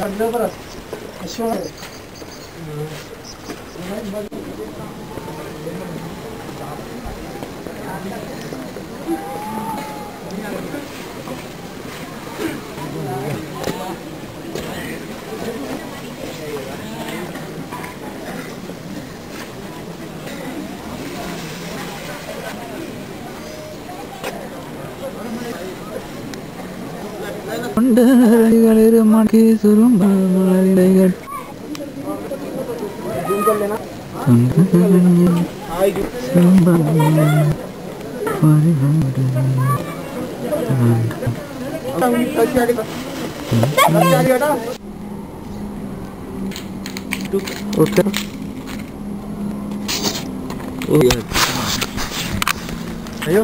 Добро. Еще раз. கொண்ட அடிகள் இருமாக்கி சுரும்ப மலரிடைகள் ஓகே ஓ ஐயோ.